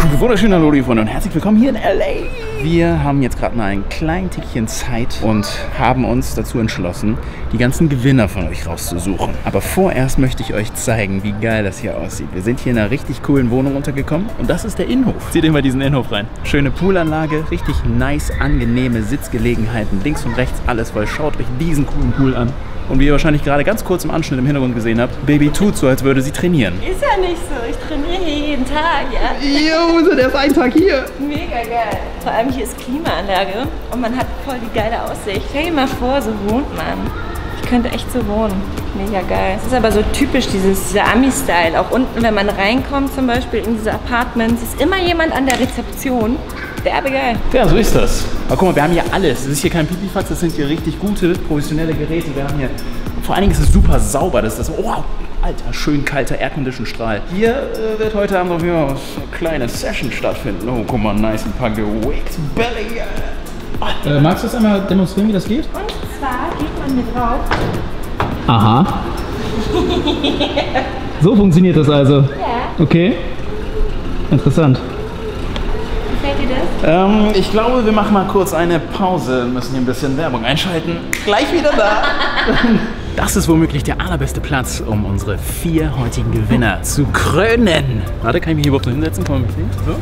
Wunderschöner Hallo, liebe Freunde, und herzlich willkommen hier in L.A. Wir haben jetzt gerade mal ein klein Tickchen Zeit und haben uns dazu entschlossen, die ganzen Gewinner von euch rauszusuchen. Aber vorerst möchte ich euch zeigen, wie geil das hier aussieht. Wir sind hier in einer richtig coolen Wohnung untergekommen und das ist der Innenhof. Seht euch mal diesen Innenhof rein. Schöne Poolanlage, richtig nice, angenehme Sitzgelegenheiten, links und rechts alles voll. Schaut euch diesen coolen Pool an. Und wie ihr wahrscheinlich gerade ganz kurz im Anschnitt im Hintergrund gesehen habt, Baby tut so, als würde sie trainieren. Ist ja nicht so. Ich trainiere hier jeden Tag, ja. Jo, so der ist ein Tag hier. Mega geil. Vor allem hier ist Klimaanlage und man hat voll die geile Aussicht. Stell dir mal vor, so wohnt man. Ich könnte echt so wohnen. Mega geil. Es ist aber so typisch, dieses, dieser Ami-Style. Auch unten, wenn man reinkommt, zum Beispiel in diese Apartments, ist immer jemand an der Rezeption. Derbe geil. Ja, so ist das. Aber guck mal, wir haben hier alles. Es ist hier kein Pipifax, das sind hier richtig gute, professionelle Geräte. Wir haben hier, vor allen Dingen ist es super sauber. Das ist das, oh, alter, schön kalter Aircondition-Strahl. Hier äh, wird heute Abend auf jeden Fall eine kleine Session stattfinden. Oh, guck mal, nice, ein paar gewaked Belly. Äh, magst du das einmal demonstrieren, wie das geht? Und zwar geht man mit drauf. Aha. so funktioniert das also. Ja. Okay. Interessant. Ähm, ich glaube, wir machen mal kurz eine Pause, müssen hier ein bisschen Werbung einschalten. Gleich wieder da. Das ist womöglich der allerbeste Platz, um unsere vier heutigen Gewinner zu krönen. Warte, kann ich mich hier überhaupt noch hinsetzen? Sehen? So?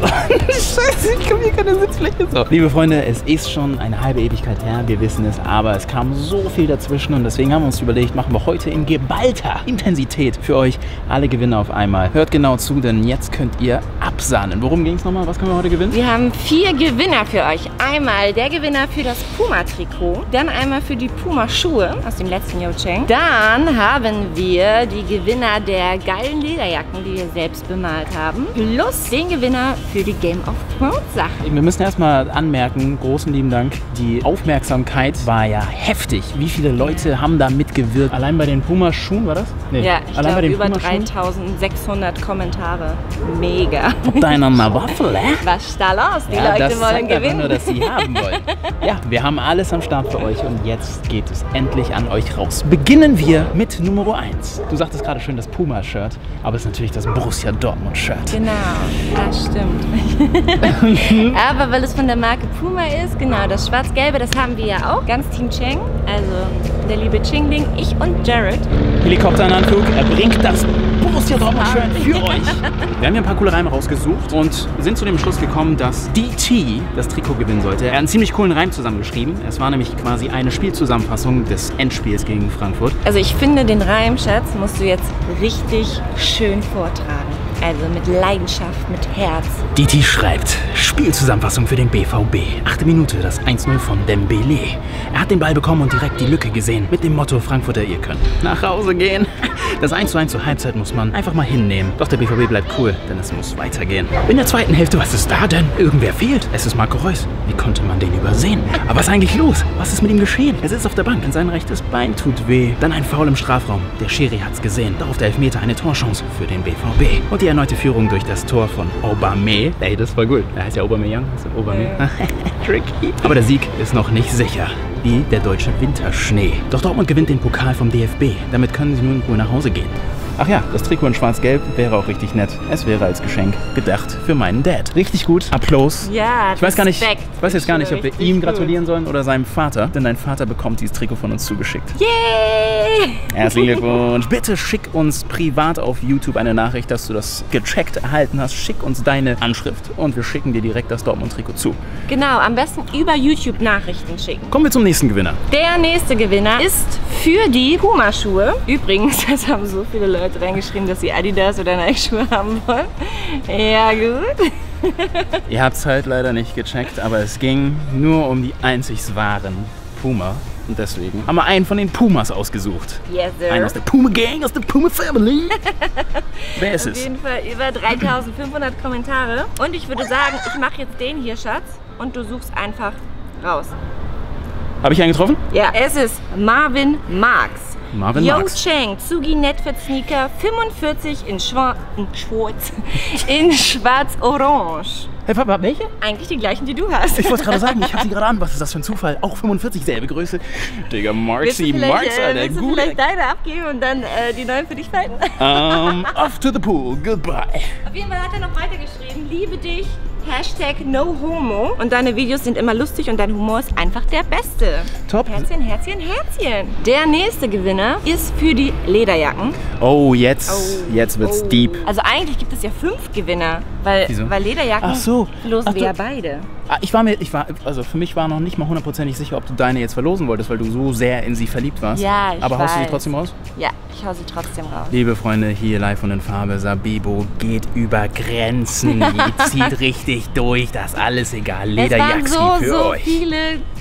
Scheiße, ich habe hier keine Sitzfläche. So. Liebe Freunde, es ist schon eine halbe Ewigkeit her, wir wissen es, aber es kam so viel dazwischen und deswegen haben wir uns überlegt, machen wir heute in geballter Intensität für euch alle Gewinne auf einmal. Hört genau zu, denn jetzt könnt ihr absahnen. Worum ging es nochmal? Was können wir heute gewinnen? Wir haben vier Gewinner für euch. Einmal der Gewinner für das Puma-Trikot, dann einmal für die Puma-Schuhe aus dem letzten Yo Cheng. Dann haben wir die Gewinner der geilen Lederjacken, die wir selbst bemalt haben, plus den Gewinner für die Game of Thrones Sachen. Wir müssen erstmal anmerken, großen lieben Dank, die Aufmerksamkeit war ja heftig. Wie viele Leute haben da mitgewirkt? Allein bei den Puma-Schuhen war das? Nee. Ja, ich Allein bei glaube über Puma-Schuhen? 3600 Kommentare. Mega. Deiner Waffel, hä? Was ist da los? Die Ja, Leute das wollen gewinnen. nur, dass sie haben wollen. Ja, wir haben alles am Start für euch und jetzt geht es endlich an euch raus. Beginnen wir mit Nummer 1. Du sagtest gerade schön das Puma-Shirt, aber es ist natürlich das Borussia Dortmund-Shirt. Genau, das stimmt. Aber weil es von der Marke Puma ist, genau, das Schwarz-Gelbe, das haben wir ja auch. Ganz Team Cheng, also der liebe Chingling, ich und Jared. Helikopter in Anflug, er bringt das Borussia Dortmund-Shirt für euch. Wir haben hier ein paar coole Reime rausgesucht und sind zu dem Schluss gekommen, dass DT das Trikot gewinnen sollte. Er hat einen ziemlich coolen Reim zusammengeschrieben. Es war nämlich quasi eine Spielzusammenfassung des Endspiels gegen Frankfurt. Also ich finde, den Reim, Schatz, musst du jetzt richtig schön vortragen. Also mit Leidenschaft, mit Herz. DT schreibt, Spielzusammenfassung für den BVB. Achte Minute, das 1-0 von Dembele. Er hat den Ball bekommen und direkt die Lücke gesehen. Mit dem Motto, Frankfurter, ihr könnt nach Hause gehen. Das 1-1 zur Halbzeit muss man einfach mal hinnehmen. Doch der BVB bleibt cool, denn es muss weitergehen. In der zweiten Hälfte, was ist da denn? Irgendwer fehlt. Es ist Marco Reus. Wie konnte man den übersehen? Aber was ist eigentlich los? Was ist mit ihm geschehen? Er sitzt auf der Bank, denn sein rechtes Bein tut weh. Dann ein Foul im Strafraum. Der Schiri hat's gesehen. Darauf der Elfmeter eine Torchance für den BVB. Und die erneute Führung durch das Tor von Aubameyang. Ey, das war gut. Er heißt ja Aubameyang. Ist Aubameyang. Tricky. Aber der Sieg ist noch nicht sicher. Wie der deutsche Winterschnee. Doch Dortmund gewinnt den Pokal vom DFB. Damit können sie nun in Ruhe nach Hause gehen. Ach ja, das Trikot in schwarz-gelb wäre auch richtig nett. Es wäre als Geschenk gedacht für meinen Dad. Richtig gut. Applaus. Ja, Ich weiß gar nicht, ich weiß jetzt gar nicht, ob wir ihm gratulieren sollen oder seinem Vater, denn dein Vater bekommt dieses Trikot von uns zugeschickt. Yay! Herzlichen Glückwunsch. Bitte schick uns privat auf YouTube eine Nachricht, dass du das gecheckt erhalten hast. Schick uns deine Anschrift und wir schicken dir direkt das Dortmund-Trikot zu. Genau, am besten über YouTube Nachrichten schicken. Kommen wir zum nächsten Gewinner. Der nächste Gewinner ist für die Puma-Schuhe. Übrigens, das haben so viele Leute reingeschrieben, dass sie Adidas oder Nike-Schuhe haben wollen. Ja, gut. Ihr habt es halt leider nicht gecheckt, aber es ging nur um die einzig wahren Puma. Und deswegen haben wir einen von den Pumas ausgesucht. Yes, Einen aus sir. der Puma Gang, aus der Puma Family. Wer ist Auf es? jeden Fall über 3500 Kommentare. Und ich würde sagen, ich mache jetzt den hier, Schatz. Und du suchst einfach raus. Habe ich einen getroffen? Ja, es ist Marvin Marx. Marvin Yo Marx. Cheng, Tsugi Netfit Sneaker 45 in, Schwa in schwarz, in schwarz-orange. Hey, Papa, welche? Eigentlich die gleichen, die du hast. Ich wollte gerade sagen, ich habe sie gerade an. Was ist das für ein Zufall? Auch 45, selbe Größe. Digga, Marxy, Marx, äh, Alter, willst du gut. vielleicht deine abgeben und dann äh, die neuen für dich falten? Um, off to the pool. Goodbye. Auf jeden Fall hat er noch weitergeschrieben. Liebe dich. Hashtag no homo. Und deine Videos sind immer lustig und dein Humor ist einfach der beste. Top. Herzchen, Herzchen, Herzchen. Der nächste Gewinner ist für die Lederjacken. Oh, jetzt, Oh, jetzt wird's oh. deep. Also eigentlich gibt es ja fünf Gewinner, weil, Wieso? weil Lederjacken Ach so. verlosen Ach wir du- ja beide. Ah, ich war mir, ich war, also für mich war noch nicht mal hundertprozentig sicher, ob du deine jetzt verlosen wolltest, weil du so sehr in sie verliebt warst. Ja, ich Aber haust du sie weiß. trotzdem raus? Ja, ich hau sie trotzdem raus. Liebe Freunde, hier live und in Farbe, Sabibo geht über Grenzen, die zieht richtig durch, das ist alles egal. Es waren Lederjaxi so, für so euch. viele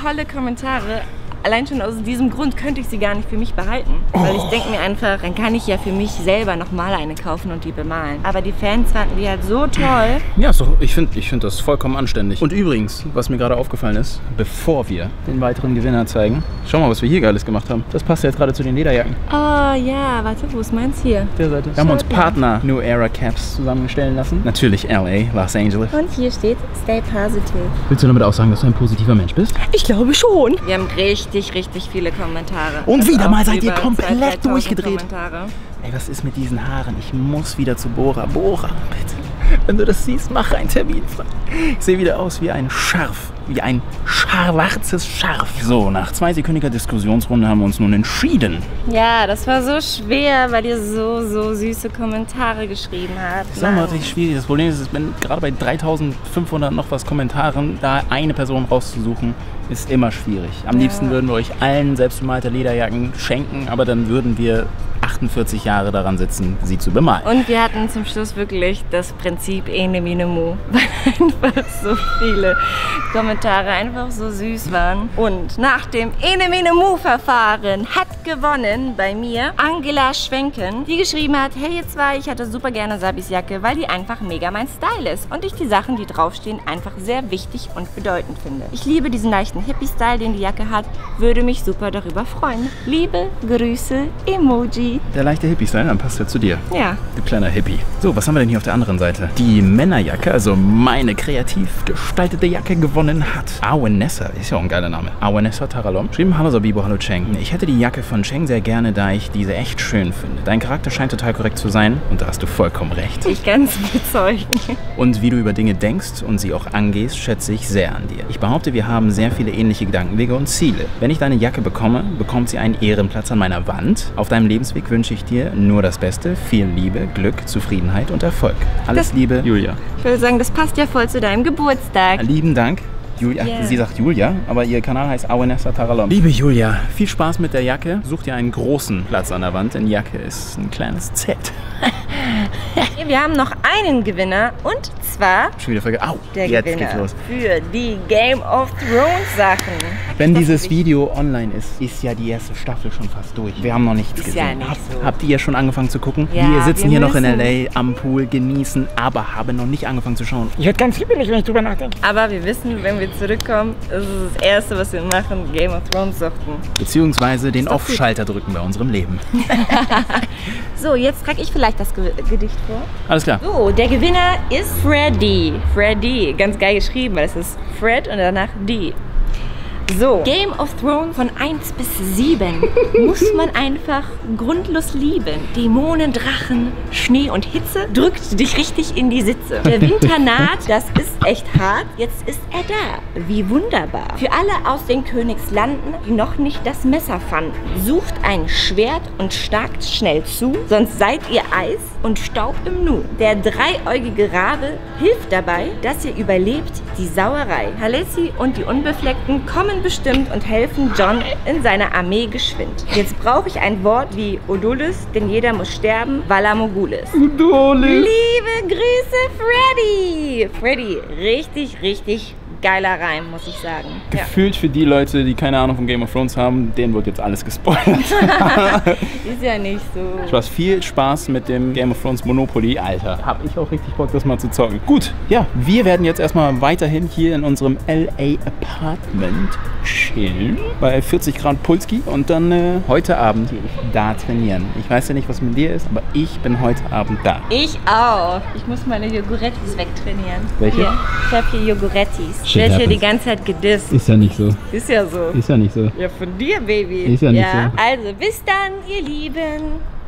tolle Kommentare. Allein schon aus diesem Grund könnte ich sie gar nicht für mich behalten. Weil ich denke mir einfach, dann kann ich ja für mich selber nochmal eine kaufen und die bemalen. Aber die Fans fanden die halt so toll. Ja, doch, ich finde ich find das vollkommen anständig. Und übrigens, was mir gerade aufgefallen ist, bevor wir den weiteren Gewinner zeigen, schau mal, was wir hier Geiles gemacht haben. Das passt ja jetzt gerade zu den Lederjacken Oh ja, warte, wo ist meins hier? der Seite. Wir haben uns. Partner New Era Caps zusammenstellen lassen. Natürlich LA, Los Angeles. Und hier steht Stay Positive. Willst du damit auch sagen, dass du ein positiver Mensch bist? Ich glaube schon. Wir haben richtig, richtig viele Kommentare. Und wieder auch mal seid ihr komplett 2.000, 3.000 durchgedreht. Kommentare. Ey, was ist mit diesen Haaren? Ich muss wieder zu Bora. Bora, bitte. Wenn du das siehst, mach einen Termin frei. Ich sehe wieder aus wie ein Scharf. Wie ein schwarzes Scharf. So, nach zweisekündiger Diskussionsrunde haben wir uns nun entschieden. Ja, das war so schwer, weil ihr so, so süße Kommentare geschrieben habt. Das ist auch mal Mann. richtig schwierig. Das Problem ist, ich bin gerade bei 3500 noch was Kommentaren, da eine Person rauszusuchen, ist immer schwierig. Am liebsten würden wir euch allen selbstbemalte Lederjacken schenken, aber dann würden wir 48 Jahre daran sitzen, sie zu bemalen. Und wir hatten zum Schluss wirklich das Prinzip Ene Mine Mu, weil einfach so viele Kommentare einfach so süß waren. Und nach dem Ene Mine Mu Verfahren hat gewonnen bei mir Angela Schwenken, die geschrieben hat, hey ihr zwei, ich hatte super gerne Sabis Jacke, weil die einfach mega mein Style ist und ich die Sachen, die draufstehen, einfach sehr wichtig und bedeutend finde. Ich liebe diesen leichten Hippie-Style, den die Jacke hat, würde mich super darüber freuen. Liebe Grüße, Emoji. Der leichte Hippie-Style, dann passt er zu dir. Ja, Du kleiner Hippie. So, was haben wir denn hier auf der anderen Seite? Die Männerjacke, also meine kreativ gestaltete Jacke gewonnen hat. Awenessa, ist ja auch ein geiler Name. Awenessa Taralom. Geschrieben, hallo Sabibo, hallo Cheng. Ich hätte die Jacke von Cheng sehr gerne, da ich diese echt schön finde. Dein Charakter scheint total korrekt zu sein und da hast du vollkommen recht. ich kann es bezeugen. Und wie du über Dinge denkst und sie auch angehst, schätze ich sehr an dir. Ich behaupte, wir haben sehr viele ähnliche Gedankenwege und Ziele. Wenn ich deine Jacke bekomme, bekommt sie einen Ehrenplatz an meiner Wand. Auf deinem Lebensweg wünsche ich dir nur das Beste, viel Liebe, Glück, Zufriedenheit und Erfolg. Alles Das- Liebe, Julia. Ich würde sagen, das passt ja voll zu deinem Geburtstag. Lieben Dank. Julia, Yeah. sie sagt Julia, aber ihr Kanal heißt Awenessa Taralom. Liebe Julia, viel Spaß mit der Jacke. Such dir einen großen Platz an der Wand, denn die Jacke ist ein kleines Z. Wir haben noch einen Gewinner und zwar Schon wieder vergessen. Au, der jetzt Gewinner geht's los. für die Game of Thrones Sachen. Wenn dieses Video online ist, ist ja die erste Staffel schon fast durch. Wir haben noch nichts Ist gesehen. ja nicht so. Habt ihr schon angefangen zu gucken? Ja, wir sitzen wir hier noch in. LA am Pool, genießen, aber haben noch nicht angefangen zu schauen. Ich werde ganz hibbelig, wenn ich drüber nachdenke. Aber wir wissen, wenn wir zurückkommen, ist es das Erste, was wir machen, Game of Thrones suchten. Beziehungsweise den. Off-Schalter drücken bei unserem Leben. So, jetzt trage ich vielleicht das Ge Gedicht vor. Alles klar. So, der Gewinner ist Freddy. Freddy, ganz geil geschrieben, weil es ist Fred und danach D. So, Game of Thrones von 1 bis 7 muss man einfach grundlos lieben. Dämonen, Drachen, Schnee und Hitze drückt dich richtig in die Sitze. Der Winter naht, das ist echt hart. Jetzt ist er da. Wie wunderbar. Für alle aus den Königslanden, die noch nicht das Messer fanden, sucht ein Schwert und schnagt schnell zu, sonst seid ihr Eis und Staub im Nu. Der dreieugige Rabe hilft dabei, dass ihr überlebt die Sauerei. Halessi und die Unbefleckten kommen bestimmt und helfen John in seiner Armee geschwind. Jetzt brauche ich ein Wort wie Odulis, denn jeder muss sterben, weil er Mogul ist. Dolis. Liebe Grüße, Freddy! Freddy, richtig, richtig geiler Reim, muss ich sagen. Ja. Gefühlt für die Leute, die keine Ahnung von Game of Thrones haben, denen wird jetzt alles gespoilert. Ist ja nicht so. Spaß, viel Spaß mit dem Game of Thrones Monopoly. Alter, hab ich auch richtig Bock, das mal zu zocken. Gut, ja, wir werden jetzt erstmal weiterhin hier in unserem LA Apartment chillen. Bei 40 Grad Pulski. Und dann äh, heute Abend ich da trainieren. Ich weiß ja nicht, was mit dir ist, aber ich bin heute Abend da. Ich auch. Ich muss meine Jogurettis wegtrainieren. Welche? Hier. Ich habe hier Jogurettis. Ich werde hier die ganze Zeit gedisst. Ist ja nicht so. Ist ja so. Ist ja nicht so. Ja, von dir, Baby. Ist ja nicht ja. so. Also, bis dann, ihr Lieben.